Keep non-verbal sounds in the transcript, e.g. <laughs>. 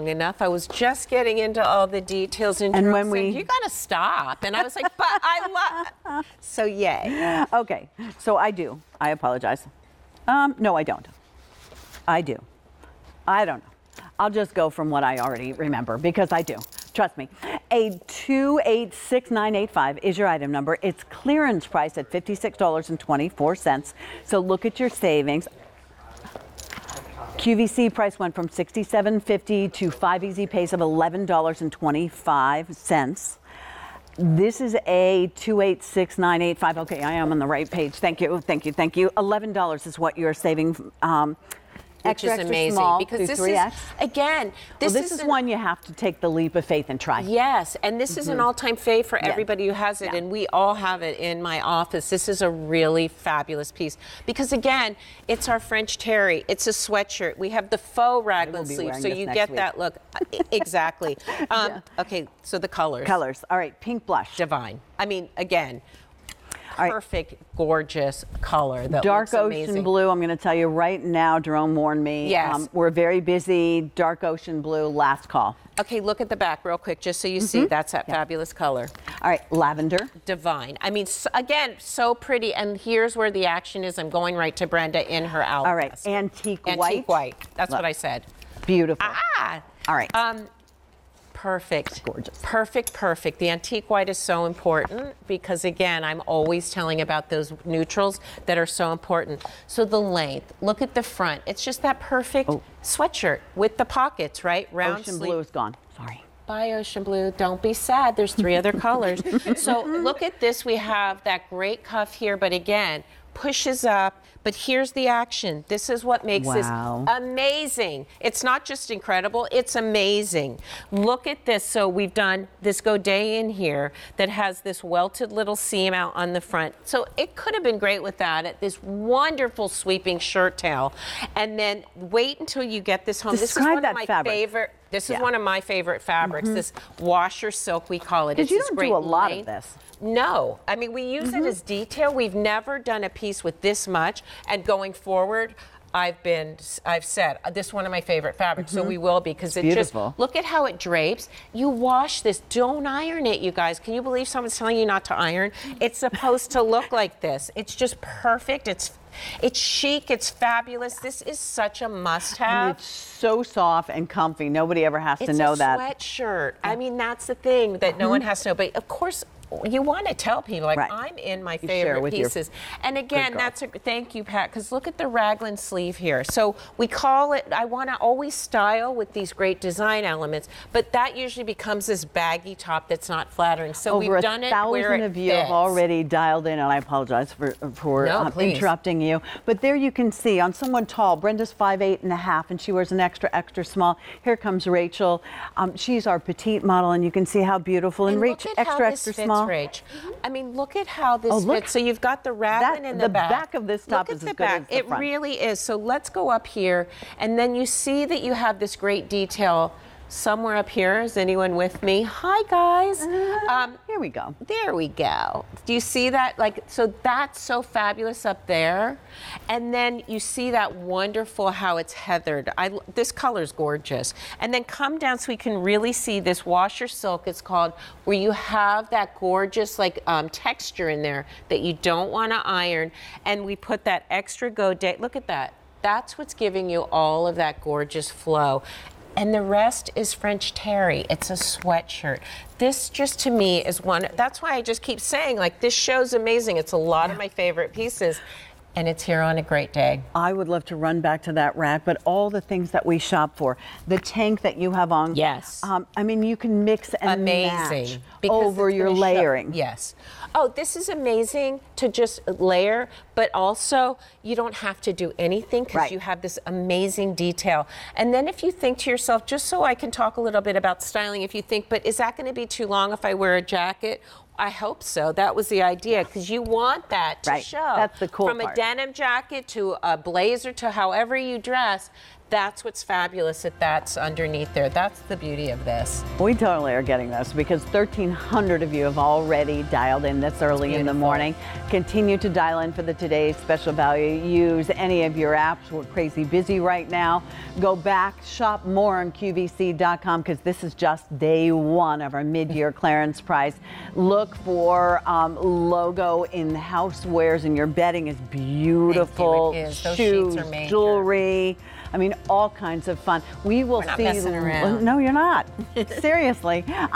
long enough. I was just getting into all the details, and, And when said, we- you got to stop. And I was like, but I love. <laughs> So yay. Okay, so I do. I apologize. Um, no, I don't. I do. I don't know. I'll just go from what I already remember because I do. Trust me. A 286985 is your item number. It's clearance price at $56.24. So look at your savings. QVC price went from $67.50 to five easy pays of $11.25. This is a 286985. Okay, I am on the right page. Thank you, thank you, thank you. $11 is what you're saving. Um, Which extra, is extra amazing small because this 3X. is again Well, this, this is an- one you have to take the leap of faith and try. Yes, and this is an all-time fave for Mm-hmm. Yeah. everybody who has it, Yeah. and we all have it in my office. This is a really fabulous piece because again, it's our French terry. It's a sweatshirt. We have the faux raglan sleeve, so you get week. that look <laughs> exactly. Um, Okay, so the colors. Colors. All right, pink blush. Divine. I mean, again. Perfect, gorgeous color. That Dark looks ocean amazing. blue. I'm going to tell you right now, Jerome warned me. um, Yes. we're very busy. Dark ocean blue, last call. Okay, look at the back real quick, just so you Mm-hmm. see. That's that fabulous color. All right, lavender. divine. I mean, s again, so pretty. And here's where the action is. I'm going right to Brenda in her outfit. All right, antique, Antique white. white. That's Look. what I said. Beautiful. Ah. All right. Um, perfect. Gorgeous. Perfect, perfect. The antique white is so important because, again, I'm always telling about those neutrals that are so important. So the length, look at the front. It's just that perfect oh. sweatshirt with the pockets, right? Round Oh. ocean sleeve. blue is gone. Sorry. Bye, Ocean Blue. Don't be sad. There's three other <laughs> colors. So look at this. We have that great cuff here, but again, pushes up. But here's the action. This is what makes Wow. this amazing. It's not just incredible, it's amazing. Look at this. So we've done this Godet in here that has this welted little seam out on the front. So it could have been great without it. This wonderful sweeping shirt tail. And then wait until you get this home. this is Describe one that of my fabric. favorite. This is Yeah. Mm-hmm. one of my favorite fabrics. This washer silk, we call it. Because It's you don't do a lot of this. Mm-hmm. No, I mean we use it as detail. We've never done a piece with this much, and going forward. I've been, I've said uh, this is one of my favorite fabrics, so we will be because it Mm-hmm. beautiful. just look at how it drapes. You wash this, don't iron it, you guys. Can you believe someone's telling you not to iron? It's supposed to look like this. It's just perfect. It's, it's chic. It's fabulous. This is such a must-have. it's so soft and comfy. Nobody ever has to know that. Mm-hmm. sweatshirt. I mean, that's the thing that no one has to know. But of course, you want to tell people like Right. I'm in my You favorite with pieces. And again, that's a thank you, Pat. Because look at the raglan sleeve here. So we call it. I want to always style with these great design elements, but that usually becomes this baggy top that's not flattering. So Over we've done it where thousand it of you fits. have already dialed in, and I apologize for for No, um, interrupting you. But there you can see on someone tall, Brenda's five eight and a half, and she wears an extra extra small. Here comes Rachel. Um, she's our petite model, and you can see how beautiful and, And extra extra fits, Rach. I mean, look at how this Oh, look. fits. So you've got the raglan That- in the the back. back of this top look is the back. as the it front. really is. So let's go up here, and then you see that you have this great detail somewhere up here. Is anyone with me? Hi, guys. Um, Here we go. there we go. Do you see that? Like, so that's so fabulous up there. And then you see that wonderful how it's heathered. I, this color's gorgeous. And then come down so we can really see this washer silk, it's called, where you have that gorgeous like um, texture in there that you don't want to iron. And we put that extra go Godet. Look at that. That's what's giving you all of that gorgeous flow. And the rest is French terry. It's a sweatshirt. This just to me is one. That's why I just keep saying, like, this show's amazing. It's a lot of my favorite pieces. And it's here on a great day. I would love to run back to that rack, but all the things that we shop for, the tank that you have on. Yes. Um, I mean, you can mix and amazing match over your gonna show- layering. yes. Oh, this is amazing to just layer, but also you don't have to do anything because Right. you have this amazing detail. And then if you think to yourself, just so I can talk a little bit about styling, if you think, but is that going to be too long if I wear a jacket? I hope so. That was the idea because you want that to Right. show. That's the cool From part. a denim jacket to a blazer to however you dress, That's what's fabulous that that's underneath there. That's the beauty of this. We totally are getting this because 1,300 of you have already dialed in this early in the morning. Continue to dial in for the today's special value. Use any of your apps. We're crazy busy right now. Go back, shop more on QVC.com because this is just day one of our mid-year <laughs> clearance price. Look for um, logo in housewares and your bedding is beautiful. is. Those Shoes, sheets are major. jewelry. I mean, all kinds of fun. We will We're not see. messing around. No, you're not. <laughs> Seriously.